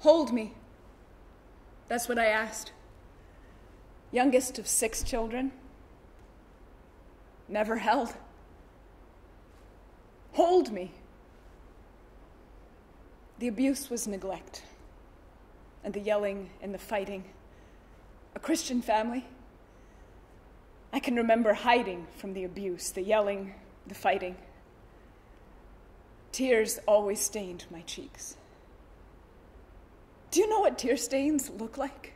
Hold me. That's what I asked. Youngest of six children. Never held. Hold me. The abuse was neglect, and the yelling and the fighting. A Christian family. I can remember hiding from the abuse, the yelling, the fighting. Tears always stained my cheeks. Know what tear stains look like?